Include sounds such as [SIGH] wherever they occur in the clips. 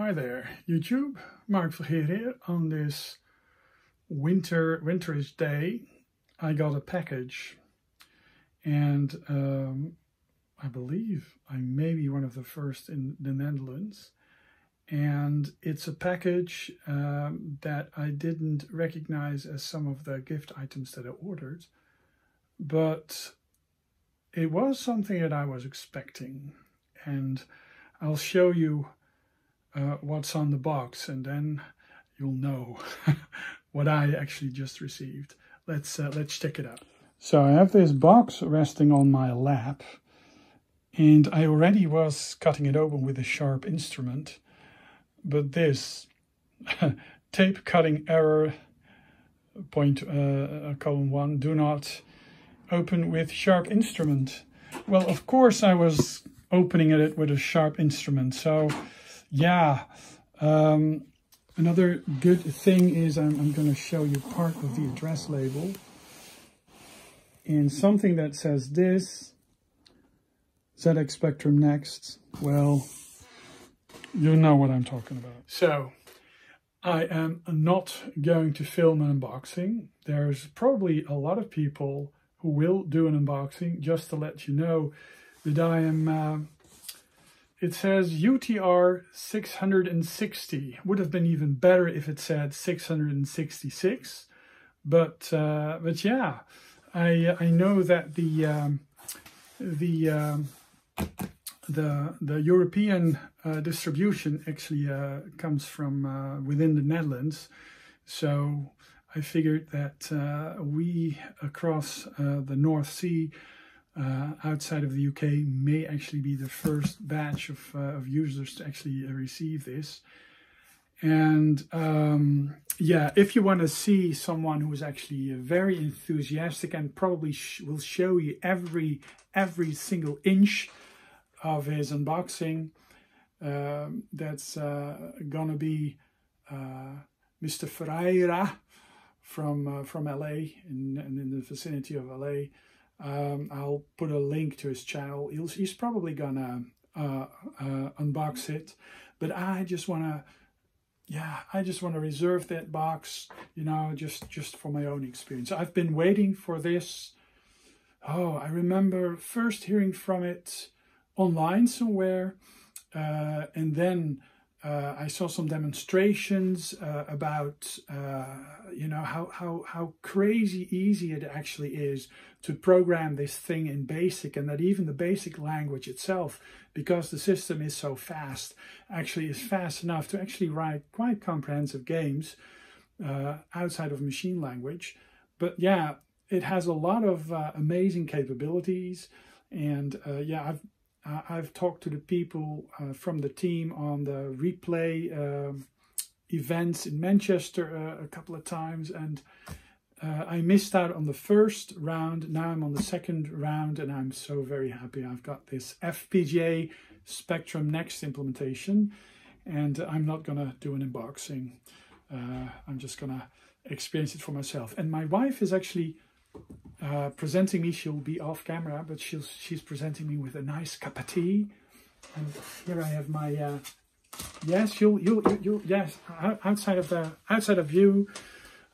Hi there, YouTube. Mark Vergeer here. On this winter, winterish day, I got a package. And um, I believe I may be one of the first in the Netherlands. And it's a package um, that I didn't recognize as some of the gift items that I ordered. But it was something that I was expecting. And I'll show you uh, what's on the box and then you'll know [LAUGHS] what I actually just received. Let's, uh, let's check it out. So I have this box resting on my lap and I already was cutting it open with a sharp instrument, but this [LAUGHS] tape cutting error point uh, column one, do not open with sharp instrument. Well, of course I was opening it with a sharp instrument. So yeah, um, another good thing is I'm, I'm going to show you part of the address label. And something that says this, ZX Spectrum Next, well, you know what I'm talking about. So, I am not going to film an unboxing. There's probably a lot of people who will do an unboxing, just to let you know that I am uh, it says UTR 660. Would have been even better if it said 666. But uh, but yeah, I I know that the um, the um, the the European uh, distribution actually uh, comes from uh, within the Netherlands, so I figured that uh, we across uh, the North Sea uh, outside of the UK may actually be the first batch of, uh, of users to actually uh, receive this. And um, yeah, if you want to see someone who is actually uh, very enthusiastic and probably sh will show you every every single inch of his unboxing, um, that's uh, gonna be uh, Mr. Ferreira from from LA in, in the vicinity of LA. Um, I'll put a link to his channel. He's, he's probably gonna uh, uh, unbox it, but I just wanna, yeah, I just wanna reserve that box, you know, just just for my own experience. I've been waiting for this. Oh, I remember first hearing from it online somewhere, uh, and then uh, I saw some demonstrations uh, about, uh, you know, how, how, how crazy easy it actually is to program this thing in BASIC and that even the BASIC language itself, because the system is so fast, actually is fast enough to actually write quite comprehensive games uh, outside of machine language. But yeah, it has a lot of uh, amazing capabilities. And uh, yeah, I've uh, I've talked to the people uh, from the team on the replay um, events in Manchester uh, a couple of times and uh, I missed out on the first round. Now I'm on the second round and I'm so very happy. I've got this FPGA Spectrum Next implementation and I'm not to do an unboxing. Uh, I'm just to experience it for myself. And my wife is actually uh, presenting me. She'll be off camera, but she's she's presenting me with a nice cup of tea. And here I have my uh, yes, you'll you'll you'll yes outside of the outside of view.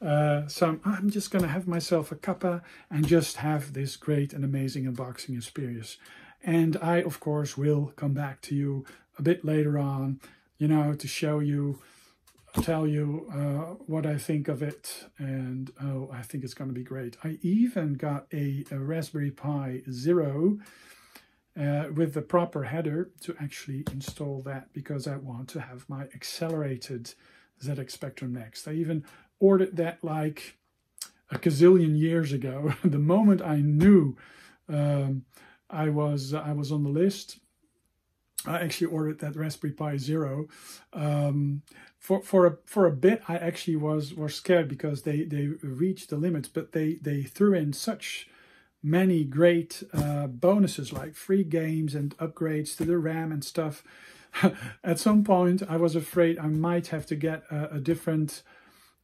Uh, so I'm, just gonna have myself a cuppa and just have this great and amazing unboxing experience. And I of course will come back to you a bit later on, you know, to show you tell you uh, what I think of it, and oh, I think it's going to be great. I even got a, a Raspberry Pi Zero uh, with the proper header to actually install that because I want to have my accelerated ZX Spectrum Next. I even ordered that like a gazillion years ago. [LAUGHS] the moment I knew um, I was I was on the list, I actually ordered that Raspberry Pi Zero. Um, for for a for a bit, I actually was was scared because they they reached the limits, but they they threw in such many great uh, bonuses like free games and upgrades to the RAM and stuff. [LAUGHS] At some point, I was afraid I might have to get a, a different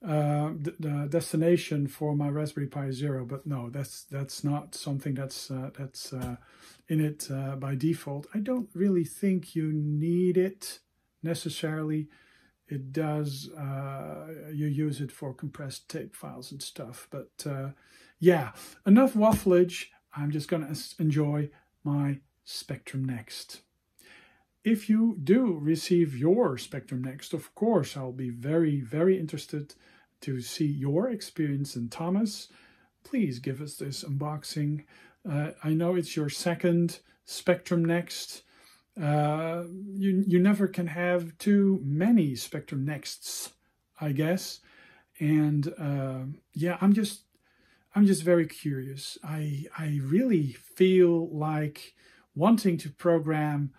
uh, destination for my Raspberry Pi Zero, but no, that's that's not something that's uh, that's uh, in it uh, by default. I don't really think you need it necessarily. It does, uh, you use it for compressed tape files and stuff. But uh, yeah, enough wafflage. I'm just going to enjoy my Spectrum Next. If you do receive your Spectrum Next, of course, I'll be very, very interested to see your experience. And Thomas, please give us this unboxing. Uh, I know it's your second Spectrum Next. Uh, you you never can have too many Spectrum Nexts, I guess. And uh, yeah, I'm just I'm just very curious. I I really feel like wanting to program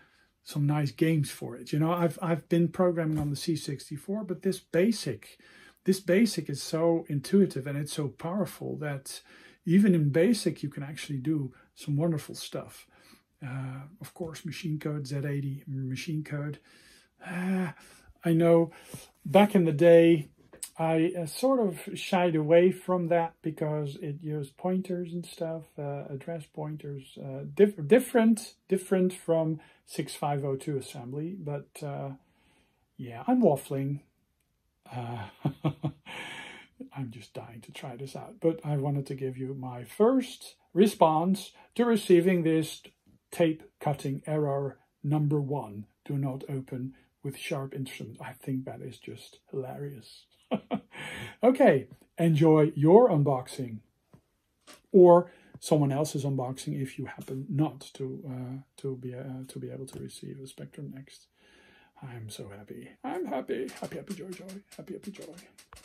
some nice games for it. You know, I've I've been programming on the C64, but this basic this basic is so intuitive and it's so powerful that even in basic you can actually do some wonderful stuff. Uh, of course, machine code, Z80 machine code. Uh, I know back in the day, I uh, sort of shied away from that because it used pointers and stuff, uh, address pointers, uh, diff different, different from 6502 assembly. But uh, yeah, I'm waffling. [LAUGHS] I'm just dying to try this out. But I wanted to give you my first response to receiving this tape cutting error number one. Do not open with sharp instrument. I think that is just hilarious. Okay, enjoy your unboxing or someone else's unboxing if you happen not to uh, to be uh, to be able to receive a Spectrum Next. I'm so happy. I'm happy. Happy, happy, joy, joy. Happy, happy, joy.